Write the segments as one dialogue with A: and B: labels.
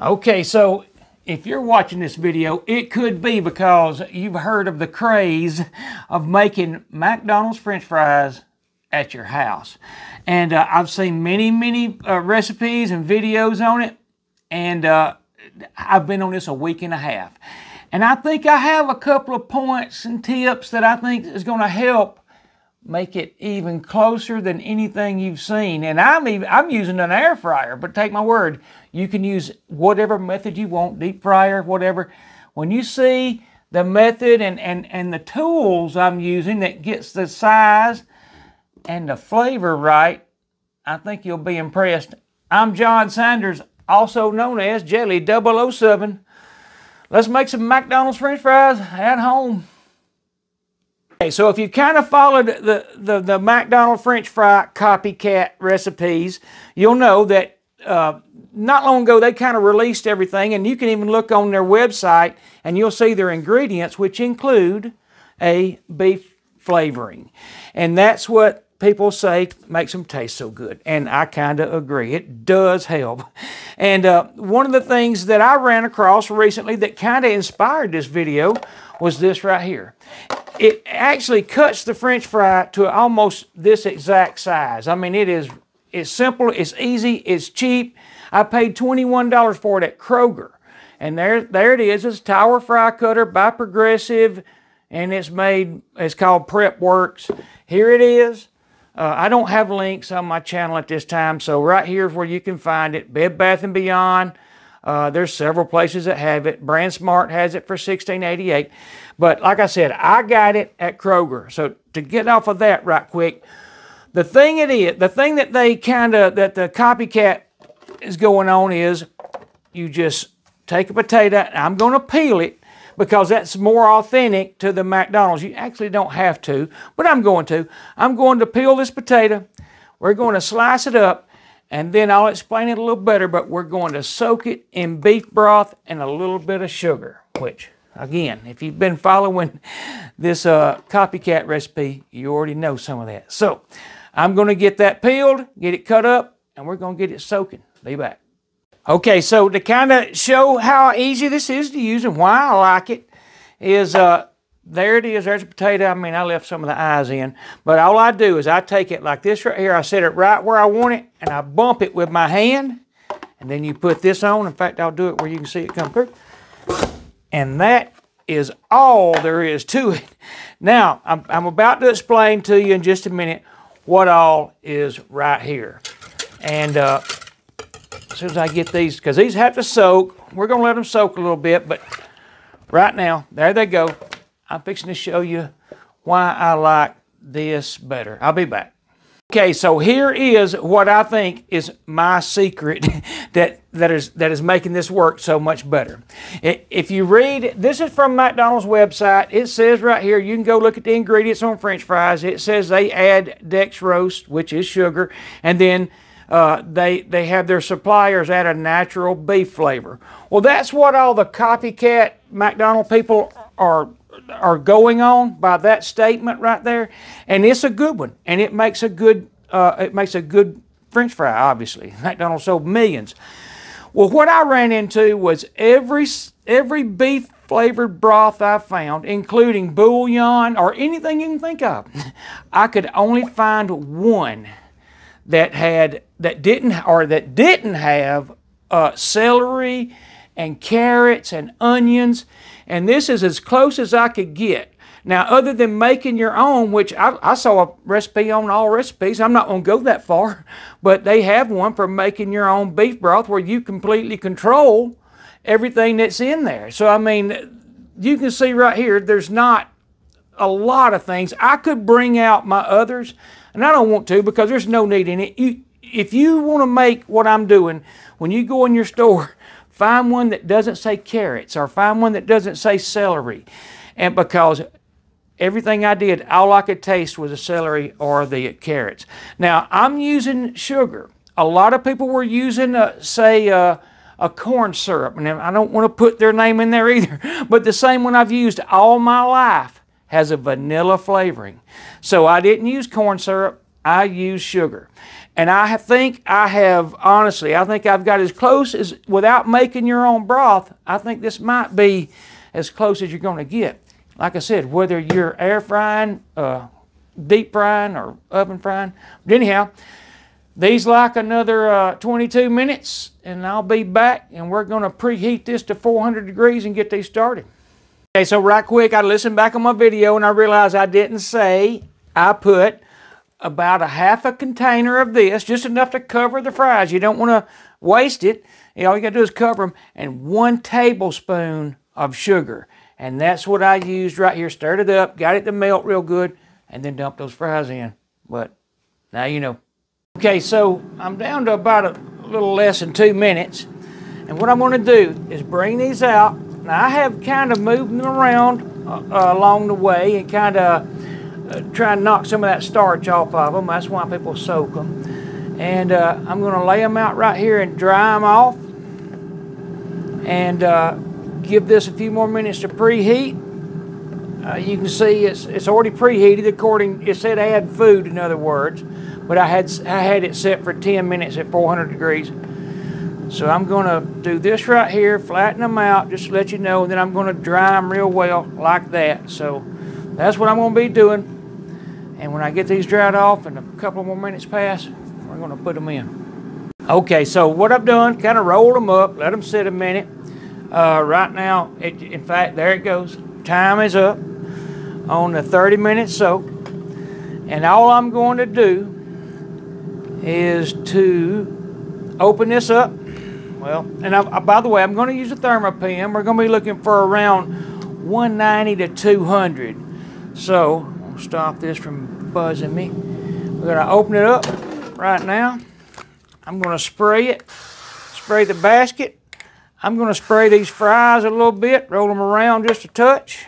A: Okay, so if you're watching this video, it could be because you've heard of the craze of making McDonald's french fries at your house. And uh, I've seen many, many uh, recipes and videos on it. And uh, I've been on this a week and a half. And I think I have a couple of points and tips that I think is going to help make it even closer than anything you've seen. And I'm even, I'm using an air fryer, but take my word, you can use whatever method you want, deep fryer, whatever. When you see the method and, and, and the tools I'm using that gets the size and the flavor right, I think you'll be impressed. I'm John Sanders, also known as Jelly 007. Let's make some McDonald's french fries at home. Okay, so if you kind of followed the, the, the McDonald's french fry copycat recipes, you'll know that uh, not long ago they kind of released everything and you can even look on their website and you'll see their ingredients which include a beef flavoring. And that's what people say makes them taste so good. And I kind of agree. It does help. And uh, one of the things that I ran across recently that kind of inspired this video was this right here. It actually cuts the french fry to almost this exact size. I mean, it is it's simple, it's easy, it's cheap. I paid $21 for it at Kroger. And there, there it is. It's Tower Fry Cutter by Progressive, and it's made, it's called Prep Works. Here it is. Uh, I don't have links on my channel at this time, so right here is where you can find it. Bed Bath & Beyond. Uh, there's several places that have it. BrandSmart has it for $16.88. But like I said, I got it at Kroger. So to get off of that right quick, the thing it is, the thing that they kind of, that the copycat is going on is you just take a potato, I'm going to peel it, because that's more authentic to the McDonald's. You actually don't have to, but I'm going to. I'm going to peel this potato. We're going to slice it up, and then I'll explain it a little better, but we're going to soak it in beef broth and a little bit of sugar, which, again, if you've been following this uh, copycat recipe, you already know some of that. So I'm going to get that peeled, get it cut up, and we're going to get it soaking. Be back. Okay, so to kind of show how easy this is to use and why I like it is uh, there it is. There's a potato. I mean, I left some of the eyes in. But all I do is I take it like this right here. I set it right where I want it, and I bump it with my hand. And then you put this on. In fact, I'll do it where you can see it come through. And that is all there is to it. Now, I'm, I'm about to explain to you in just a minute what all is right here. And uh, as soon as I get these, because these have to soak. We're going to let them soak a little bit, but right now, there they go. I'm fixing to show you why I like this better. I'll be back. Okay, so here is what I think is my secret that, that, is, that is making this work so much better. If you read, this is from McDonald's website. It says right here, you can go look at the ingredients on french fries. It says they add dextrose, which is sugar, and then uh, they, they have their suppliers add a natural beef flavor. Well, that's what all the copycat McDonald people are, are going on by that statement right there. And it's a good one. And it makes a good, uh, it makes a good french fry, obviously. McDonald's sold millions. Well, what I ran into was every, every beef flavored broth I found, including bouillon or anything you can think of, I could only find one that had that didn't or that didn't have uh, celery and carrots and onions, and this is as close as I could get. Now, other than making your own, which I, I saw a recipe on Allrecipes, I'm not going to go that far, but they have one for making your own beef broth where you completely control everything that's in there. So, I mean, you can see right here, there's not a lot of things. I could bring out my others, and I don't want to because there's no need in it. You, if you want to make what I'm doing, when you go in your store, find one that doesn't say carrots or find one that doesn't say celery. And because everything I did, all I could taste was the celery or the carrots. Now, I'm using sugar. A lot of people were using, uh, say, uh, a corn syrup. And I don't want to put their name in there either, but the same one I've used all my life has a vanilla flavoring. So I didn't use corn syrup, I use sugar. And I think I have, honestly, I think I've got as close as, without making your own broth, I think this might be as close as you're going to get. Like I said, whether you're air frying, uh, deep frying, or oven frying. But anyhow, these like another uh, 22 minutes, and I'll be back, and we're going to preheat this to 400 degrees and get these started. Okay, so right quick, I listened back on my video, and I realized I didn't say I put about a half a container of this, just enough to cover the fries. You don't want to waste it. all you got to do is cover them, and one tablespoon of sugar. And that's what I used right here. Stirred it up, got it to melt real good, and then dumped those fries in. But now you know. Okay, so I'm down to about a little less than two minutes. And what I'm going to do is bring these out. Now I have kind of moved them around uh, uh, along the way and kind of try and knock some of that starch off of them. That's why people soak them. And uh, I'm going to lay them out right here and dry them off. And uh, give this a few more minutes to preheat. Uh, you can see it's, it's already preheated according, it said add food in other words but I had I had it set for 10 minutes at 400 degrees. So I'm going to do this right here, flatten them out, just to let you know, and then I'm going to dry them real well like that. So that's what I'm going to be doing. And when I get these dried off and a couple more minutes pass, we're going to put them in. Okay, so what I've done, kind of rolled them up, let them sit a minute. Uh, right now, it, in fact, there it goes. Time is up on the 30 minute soak. And all I'm going to do is to open this up. Well, and I, by the way, I'm going to use a Thermapen. We're going to be looking for around 190 to 200. So, stop this from buzzing me. We're to open it up right now. I'm going to spray it, spray the basket. I'm going to spray these fries a little bit, roll them around just a touch,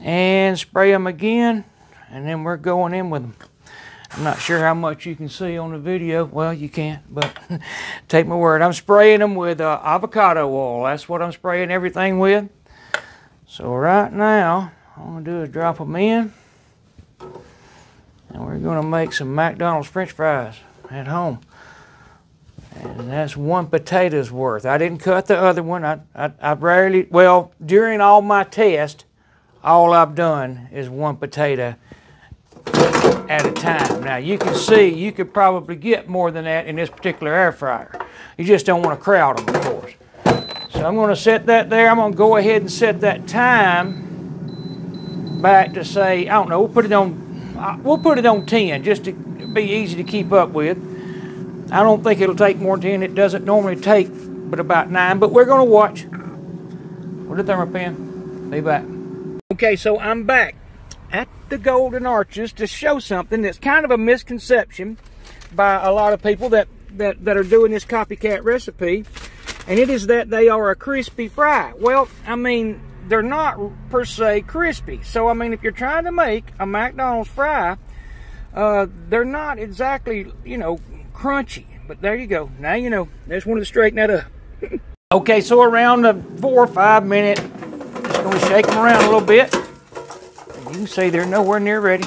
A: and spray them again, and then we're going in with them. I'm not sure how much you can see on the video. Well, you can't, but take my word. I'm spraying them with uh, avocado oil. That's what I'm spraying everything with. So right now, I'm going to do is drop them in. And we're going to make some McDonald's french fries at home. And that's one potato's worth. I didn't cut the other one. I, I, I rarely, well, during all my tests, all I've done is one potato at a time. Now you can see you could probably get more than that in this particular air fryer. You just don't want to crowd them, of course. So I'm going to set that there. I'm going to go ahead and set that time back to say, I don't know, we'll put it on, we'll put it on 10 just to be easy to keep up with. I don't think it'll take more than 10. It doesn't normally take but about 9, but we're going to watch. With the Thermapen. Be back. Okay, so I'm back at the Golden Arches to show something that's kind of a misconception by a lot of people that, that, that are doing this copycat recipe, and it is that they are a crispy fry. Well, I mean, they're not per se crispy. So, I mean, if you're trying to make a McDonald's fry, uh, they're not exactly, you know, crunchy. But there you go. Now you know. Just wanted to straighten that up. okay, so around the four or five minute, just going to shake them around a little bit. You can see they're nowhere near ready.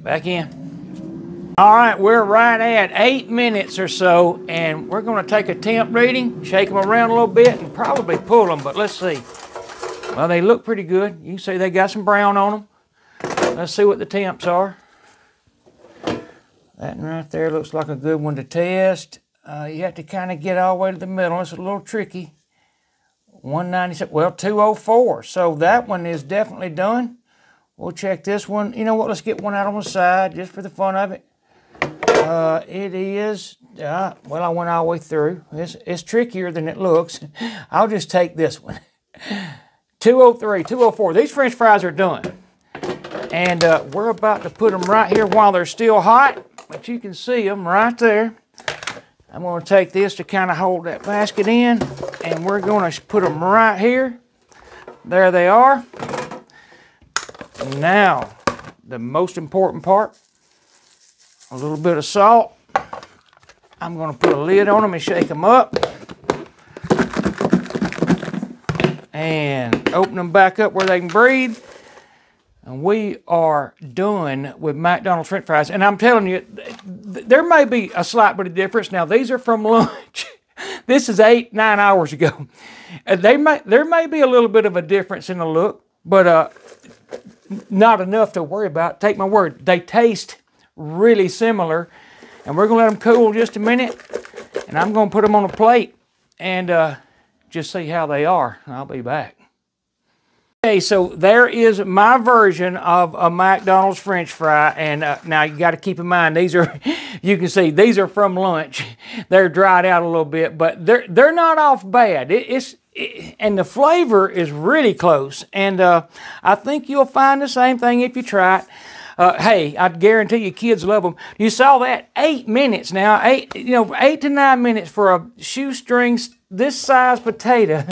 A: Back in. All right, we're right at eight minutes or so, and we're going to take a temp reading, shake them around a little bit, and probably pull them, but let's see. Well, they look pretty good. You can see they got some brown on them. Let's see what the temps are. That one right there looks like a good one to test. Uh, you have to kind of get all the way to the middle. It's a little tricky. 197, well, 204. So that one is definitely done. We'll check this one. You know what? Let's get one out on the side just for the fun of it. Uh, it is, uh, well, I went all the way through. It's, it's trickier than it looks. I'll just take this one. 203, 204. These french fries are done. And uh, we're about to put them right here while they're still hot. But you can see them right there. I'm going to take this to kind of hold that basket in. And we're going to put them right here. There they are. Now, the most important part, a little bit of salt. I'm going to put a lid on them and shake them up. And open them back up where they can breathe. and we are done with McDonald's French fries. And I'm telling you, there may be a slight bit of difference. Now, these are from lunch. this is eight, nine hours ago. They may, there may be a little bit of a difference in the look, but uh, not enough to worry about. Take my word, they taste really similar. And we're going to let them cool just a minute. And I'm going to put them on a plate and uh, just see how they are. I'll be back. Okay, so there is my version of a McDonald's French fry, and uh, now you got to keep in mind these are, you can see these are from lunch. They're dried out a little bit, but they're they're not off bad. It, it's it, and the flavor is really close, and uh, I think you'll find the same thing if you try it. Uh, hey, I guarantee you, kids love them. You saw that eight minutes now, eight you know eight to nine minutes for a shoestring this size potato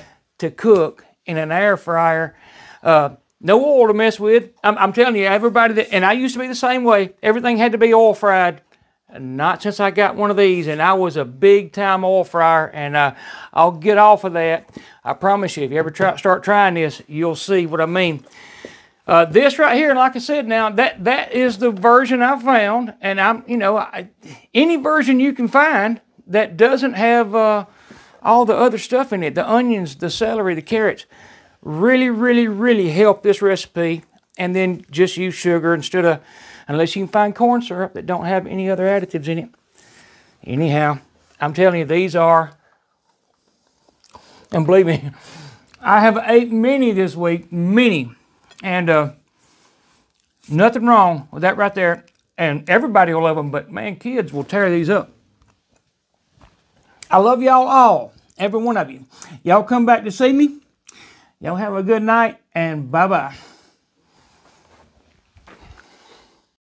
A: to cook in an air fryer. Uh, no oil to mess with. I'm, I'm, telling you, everybody that, and I used to be the same way. Everything had to be oil fried. Not since I got one of these, and I was a big time oil fryer, and uh, I'll get off of that. I promise you, if you ever try, start trying this, you'll see what I mean. Uh, this right here, like I said, now that that is the version I found, and I'm, you know, I, any version you can find that doesn't have uh, all the other stuff in it, the onions, the celery, the carrots, really, really, really help this recipe. And then just use sugar instead of, unless you can find corn syrup that don't have any other additives in it. Anyhow, I'm telling you, these are, and believe me, I have ate many this week, many. And uh, nothing wrong with that right there. And everybody will love them, but man, kids will tear these up. I love y'all all, every one of you. Y'all come back to see me. Y'all have a good night and bye bye.